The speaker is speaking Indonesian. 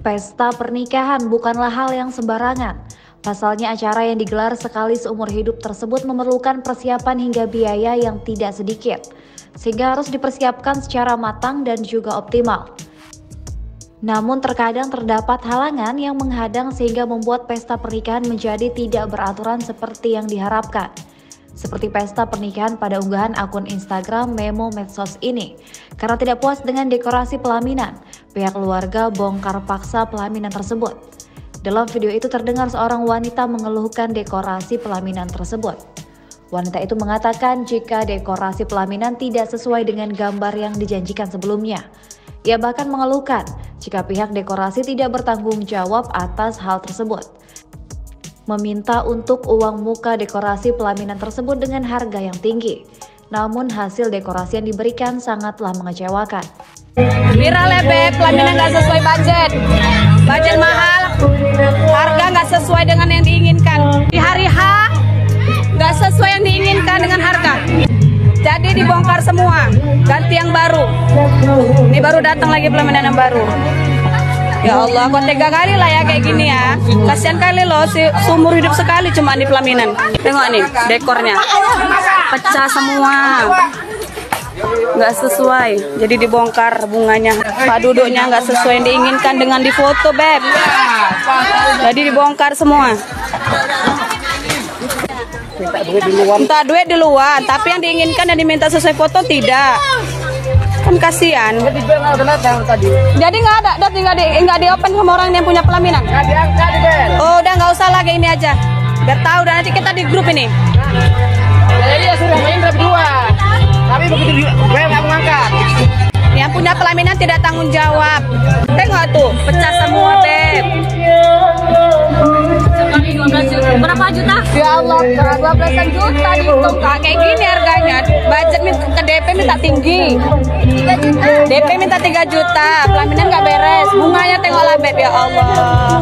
Pesta pernikahan bukanlah hal yang sembarangan. Pasalnya acara yang digelar sekali seumur hidup tersebut memerlukan persiapan hingga biaya yang tidak sedikit, sehingga harus dipersiapkan secara matang dan juga optimal. Namun terkadang terdapat halangan yang menghadang sehingga membuat pesta pernikahan menjadi tidak beraturan seperti yang diharapkan. Seperti pesta pernikahan pada unggahan akun Instagram Memo Medsos ini. Karena tidak puas dengan dekorasi pelaminan, pihak keluarga bongkar paksa pelaminan tersebut. Dalam video itu terdengar seorang wanita mengeluhkan dekorasi pelaminan tersebut. Wanita itu mengatakan jika dekorasi pelaminan tidak sesuai dengan gambar yang dijanjikan sebelumnya. Ia bahkan mengeluhkan jika pihak dekorasi tidak bertanggung jawab atas hal tersebut. Meminta untuk uang muka dekorasi pelaminan tersebut dengan harga yang tinggi. Namun hasil dekorasi yang diberikan sangatlah mengecewakan. Viral ya Beb, pelaminan nggak sesuai budget. Budget mahal, harga nggak sesuai dengan yang diinginkan. Di hari H nggak sesuai yang diinginkan dengan harga. Jadi dibongkar semua, ganti yang baru. Ini baru datang lagi pelaminan yang baru. Ya Allah, kok tega kali lah ya kayak gini ya. Kasihan kali loh, si sumur hidup sekali cuma di pelaminan. Tengok nih, dekornya. Pecah semua. Nggak sesuai, jadi dibongkar bunganya. Pak duduknya nggak sesuai yang diinginkan dengan di foto, Beb. Jadi dibongkar semua. minta duit di luar Minta duit di luar, tapi yang diinginkan dan diminta sesuai foto tidak. Kan kasihan. bel Jadi nggak ada, dan nggak di nggak di open sama orang yang punya pelaminan. nggak diangkat di bel Oh, udah nggak usah lagi ini aja. Biar tahu dan nanti kita di grup ini. jadi ya sudah main berdua tapi begitu bel nggak mengangkat Yang punya pelaminan tidak tanggung jawab. Tengok tuh, pecah semua, Beb. Berapa juta? Ya Allah, 12 juta dihitung Kak. Kayak gini harganya. Budget minta, ke DP minta tinggi. 3 juta. DP minta 3 juta. Pelaminan nggak beres. Bunganya tengoklah, Beb. Ya Allah.